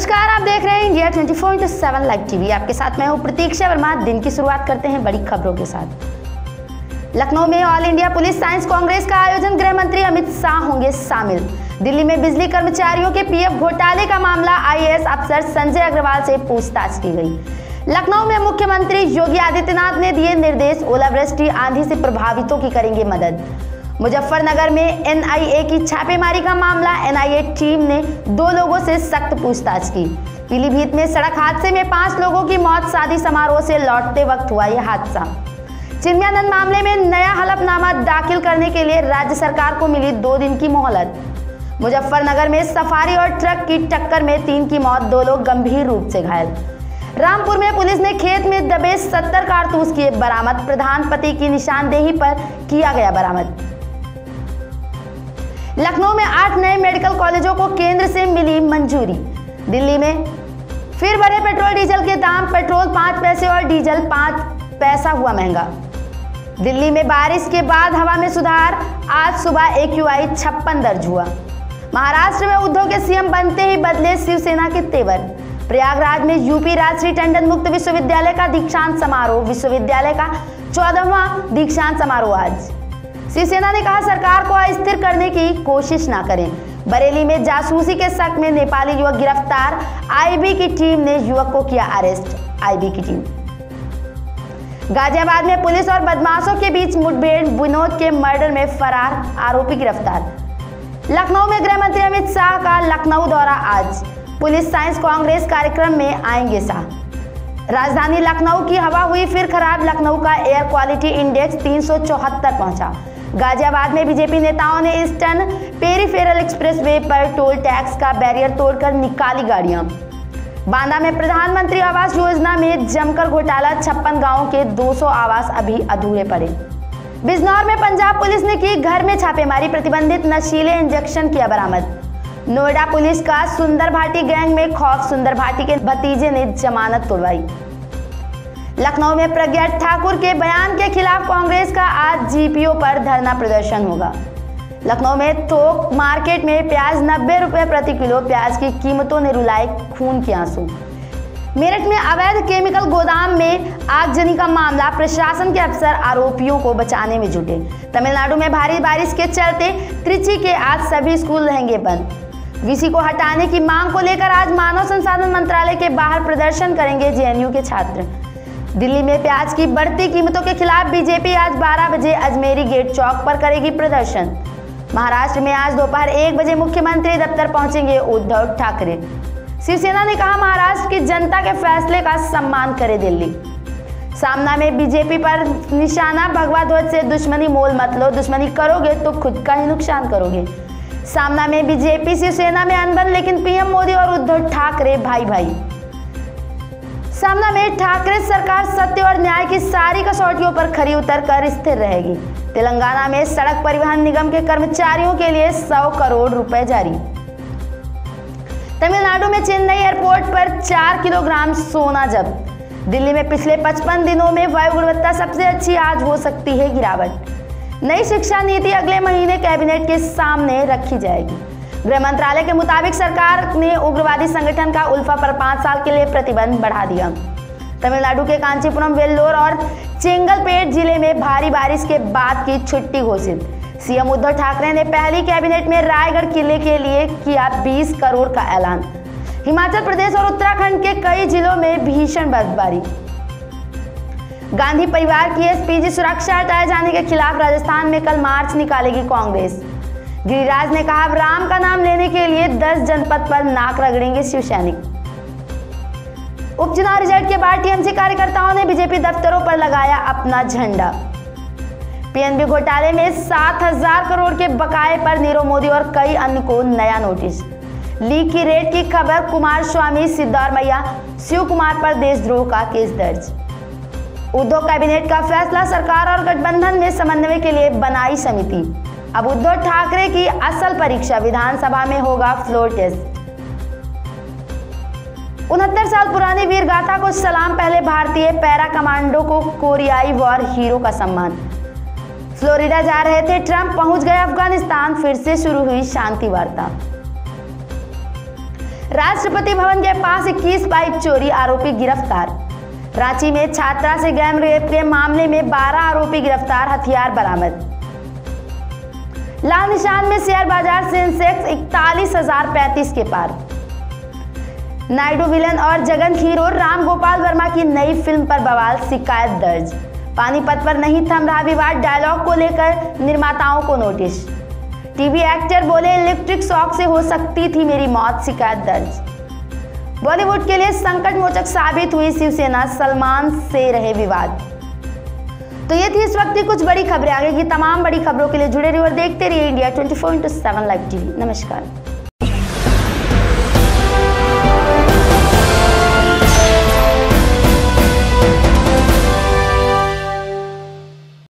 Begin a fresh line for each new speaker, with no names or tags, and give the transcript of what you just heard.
नमस्कार, आप देख रहे हैं India 24 four into seven live TV आपके साथ मैं हूँ प्रतीक्षा वर्मा। दिन की शुरुआत करते हैं बड़ी खबरों के साथ। लखनऊ में all India police science congress का आयोजन गृह मंत्री अमित शाह होंगे शामिल। दिल्ली में बिजली कर्मचारियों के पीएफ घोटाले का मामला आईएएस अफसर संजय अग्रवाल से पूछताछ की गई। लखनऊ में मुख्यमंत्री योगी आदित्यनाथ ने दिए निर्देश, ओलावृष्टि, आंधी से प्रभावितों की करेंगे मदद। मुजफ्फरनगर में एनआईए की छापेमारी का मामला एनआईए टीम ने दो लोगों से सख्त पूछताछ की। पीलीभीत में सड़क हादसे में पाँच लोगों की मौत, शादी समारोह से लौटते वक्त हुआ यह हादसा। चिन्मयानंद मामले में नया हलफनामा दाखिल करने के लिए राज्य सरकार को मिली दो दिन की मोहलत। मुजफ्फरनगर में सफारी और ट्रक की टक्कर में तीन की मौत, दो लोग गंभीर रूप से घायल। रामपुर में पुलिस ने खेत में दबे सत्तर कारतूस किए बरामद। प्रधान पति की निशानदेही पर किया गया बरामद। लखनऊ में आठ नए मेडिकल कॉलेजों को केंद्र से मिली मंजूरी। दिल्ली में फिर बढ़े पेट्रोल, डीजल के दाम। पेट्रोल पाँच पैसे और डीजल पाँच पैसा हुआ महँगा। दिल्ली में बारिश के बाद हवा में सुधार। आज सुबह एक यू आई छप्पन दर्ज हुआ। महाराष्ट्र में उद्धव के सीएम बनते ही बदले शिवसेना के तेवर। प्रयागराज में यूपी राजश्री टंडन मुक्त विश्वविद्यालय का दीक्षांत समारोह। विश्वविद्यालय का चौदहवा दीक्षांत समारोह आज। शिवसेना ने कहा, सरकार को अस्थिर करने की कोशिश ना करें। बरेली में जासूसी के शक में नेपाली युवक गिरफ़्तार। आईबी की टीम ने युवक को किया अरेस्ट। आईबी की टीम। गाजियाबाद में पुलिस और बदमाशों के बीच मुठभेड़। विनोद के मर्डर में फरार आरोपी गिरफ़्तार। लखनऊ में गृह मंत्री अमित शाह का लखनऊ दौरा आज। पुलिस साइंस कांग्रेस कार्यक्रम में आएँगे शाह। राजधानी लखनऊ की हवा हुई फिर खराब। लखनऊ का एयर क्वालिटी इंडेक्स तीन सौ चौहत्तर पहुँचा। गाजियाबाद में बीजेपी नेताओं ने ईस्टर्न पेरीफेरल एक्सप्रेसवे पर टोल टैक्स का बैरियर तोड़कर निकाली गाड़ियाँ। बांदा में प्रधानमंत्री आवास योजना में जमकर घोटाला, छप्पन गाँवों के 200 आवास अभी अधूरे पड़े। बिजनौर में पंजाब पुलिस ने की घर में छापेमारी, प्रतिबंधित नशीले इंजेक्शन किया बरामद। नोएडा पुलिस का सुंदर भाटी गैंग में खौफ, सुंदर भाटी के भतीजे ने जमानत तोड़वाई। लखनऊ में प्रज्ञा ठाकुर के बयान के खिलाफ कांग्रेस का आज जीपीओ पर धरना प्रदर्शन होगा। लखनऊ में थोक मार्केट में प्याज नब्बे रुपए प्रति किलो, प्याज की कीमतों ने रुलाए खून के आँसू। मेरठ में अवैध केमिकल गोदाम में आगजनी का मामला, प्रशासन के अफसर आरोपियों को बचाने में जुटे। तमिलनाडु में भारी बारिश के चलते त्रिची के आज सभी स्कूल रहेंगे बंद। वीसी को हटाने की मांग को लेकर आज मानव संसाधन मंत्रालय के बाहर प्रदर्शन करेंगे जेएनयू के छात्र। दिल्ली में प्याज की बढ़ती कीमतों के खिलाफ बीजेपी आज 12 बजे अजमेरी गेट चौक पर करेगी प्रदर्शन। महाराष्ट्र में आज दोपहर एक बजे मुख्यमंत्री दफ्तर पहुँचेंगे उद्धव ठाकरे। शिवसेना ने कहा महाराष्ट्र की जनता के फैसले का सम्मान करे दिल्ली। सामना में बीजेपी पर निशाना, भगवा ध्वज से दुश्मनी मोल मत लो, दुश्मनी करोगे तो खुद का ही नुकसान करोगे। सामना में बीजेपी, शिवसेना में अनबन, लेकिन पीएम मोदी और उद्धव ठाकरे भाई भाई सामना में ठाकरे सरकार सत्य और न्याय की सारी कसौटियों पर खरी उतर कर स्थिर रहेगी। तेलंगाना में सड़क परिवहन निगम के कर्मचारियों के लिए 100 करोड़ रुपए जारी। तमिलनाडु में चेन्नई एयरपोर्ट पर 4 किलोग्राम सोना जब्त। दिल्ली में पिछले 55 दिनों में वायु गुणवत्ता सबसे अच्छी आज हो सकती है गिरावट। नई शिक्षा नीति अगले महीने कैबिनेट के सामने रखी जाएगी। गृह मंत्रालय के मुताबिक सरकार ने उग्रवादी संगठन का उल्फा पर पाँच साल के लिए प्रतिबंध बढ़ा दिया। तमिलनाडु के कांचीपुरम, वेल्लोर और चेंगलपेट ज़िले में भारी बारिश के बाद की छुट्टी घोषित। सीएम उद्धव ठाकरे ने पहली कैबिनेट में रायगढ़ किले के लिए किया 20 करोड़ का ऐलान। हिमाचल प्रदेश और उत्तराखंड के कई जिलों में भीषण बर्फबारी। गांधी परिवार की एसपीजी सुरक्षा हटाए जाने के खिलाफ राजस्थान में कल मार्च निकालेगी कांग्रेस। गिरिराज ने कहा, अब राम का नाम लेने के लिए 10 जनपद पर नाक रगड़ेंगे शिव सैनिक उपचुनाव रिज़ल्ट के बाद टीएमसी कार्यकर्ताओं ने बीजेपी दफ्तरों पर लगाया अपना झंडा। पीएनबी घोटाले में सात हज़ार करोड़ के बकाए पर नीरव मोदी और कई अन्य को नया नोटिस। लीक की रेट की खबर, कुमार स्वामी सिद्धारमैया शिव कुमार पर देशद्रोह का केस दर्ज। उद्योग कैबिनेट का फैसला सरकार और गठबंधन में समन्वय के लिए बनाई समिति। अब उद्धव ठाकरे की असल परीक्षा विधानसभा में होगा फ्लोर टेस्ट उनहत्तर साल पुरानी वीर गाथा को सलाम पहले भारतीय पैरा कमांडो को कोरियाई वॉर हीरो का सम्मान। फ्लोरिडा जा रहे थे, ट्रंप पहुँच गए अफ़गानिस्तान, फिर से शुरू हुई शांति वार्ता। राष्ट्रपति भवन के पास 21 बाइक चोरी, आरोपी गिरफ़्तार। रांची में छात्रा से गैंग रेप के मामले में 12 आरोपी गिरफ़्तार, हथियार बरामद। लाल निशान में शेयर बाज़ार सेंसेक्स इकतालीस हज़ार पैंतीस के पार। नायडू विलन और जगन हीरो राम गोपाल वर्मा की नई फ़िल्म पर बवाल शिकायत दर्ज। पानीपत पर नहीं थम रहा विवाद डायलॉग को लेकर निर्माताओं को नोटिस टीवी एक्टर बोले इलेक्ट्रिक शॉक से हो सकती थी मेरी मौत, शिकायत दर्ज। बॉलीवुड के लिए संकट मोचक साबित हुई शिवसेना, सलमान से रहे विवाद। तो ये थी इस वक्त की कुछ बड़ी खबरें। आगे की तमाम बड़ी खबरों के लिए जुड़े रहिए और देखते रहिए India twenty four into seven live TV नमस्कार।